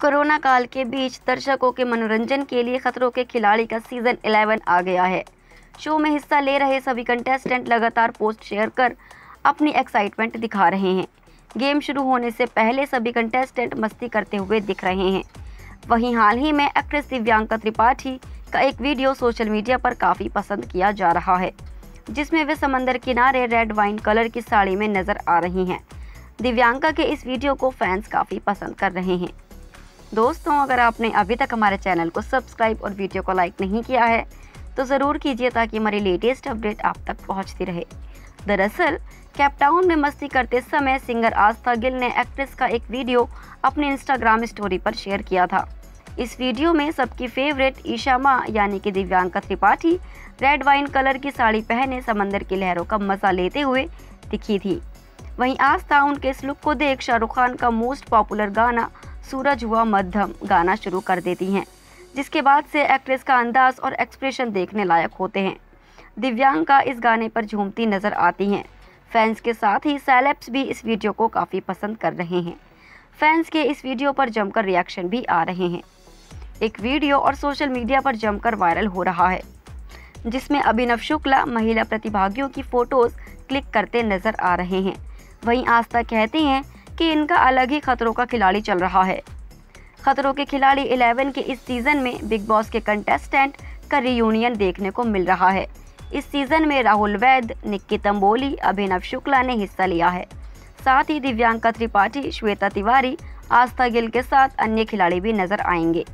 Corona काल के बीच दर्शकों के मनोरंजन के लिए खतरों के खिलाड़ी का सीज़न 11 आ गया है। शो में हिस्सा ले रहे सभी कंटेस्टेंट लगातार पोस्ट शेयर कर अपनी एक्साइटमेंट दिखा रहे हैं। गेम शुरू होने से पहले सभी कंटेस्टेंट मस्ती करते हुए दिख रहे हैं। वहीं हाल ही में एक्ट्रेस दिव्यांका त्रिपाठी का एक वीडियो सोशल मीडिया पर काफ़ी पसंद किया जा रहा है, जिसमें वे समंदर किनारे रेड वाइन कलर की साड़ी में नज़र आ रही हैं। दिव्यांका के इस वीडियो को फैंस काफ़ी पसंद कर रहे हैं। दोस्तों, अगर आपने अभी तक हमारे चैनल को सब्सक्राइब और वीडियो को लाइक नहीं किया है तो ज़रूर कीजिए ताकि हमारी लेटेस्ट अपडेट आप तक पहुँचती रहे। दरअसल, कैपटाउन में मस्ती करते समय सिंगर आस्था गिल ने एक्ट्रेस का एक वीडियो अपने इंस्टाग्राम स्टोरी पर शेयर किया था। इस वीडियो में सबकी फेवरेट ईशा माँ, यानी कि Divyanka Tripathi, red wine colour की साड़ी पहने समंदर की लहरों का मज़ा लेते हुए दिखी थी। वहीं आस्था उनके इस लुक को देख शाहरुख खान का मोस्ट पॉपुलर गाना सूरज हुआ मध्यम गाना शुरू कर देती हैं, जिसके बाद से एक्ट्रेस का अंदाज और एक्सप्रेशन देखने लायक होते हैं। दिव्यांका इस गाने पर झूमती नज़र आती हैं। फैंस के साथ ही सेलेब्स भी इस वीडियो को काफ़ी पसंद कर रहे हैं। फैंस के इस वीडियो पर जमकर रिएक्शन भी आ रहे हैं। एक वीडियो और सोशल मीडिया पर जमकर वायरल हो रहा है, जिसमें अभिनव शुक्ला महिला प्रतिभागियों की फ़ोटोज़ क्लिक करते नज़र आ रहे हैं। वहीं आस्था कहते हैं कि इनका अलग ही खतरों का खिलाड़ी चल रहा है। खतरों के खिलाड़ी 11 के इस सीज़न में बिग बॉस के कंटेस्टेंट का रियूनियन देखने को मिल रहा है। इस सीज़न में राहुल वैद निक्की तंबोली, अभिनव शुक्ला ने हिस्सा लिया है। साथ ही दिव्यांका त्रिपाठी, श्वेता तिवारी, आस्था गिल के साथ अन्य खिलाड़ी भी नज़र आएँगे।